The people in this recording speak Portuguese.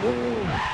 Falou!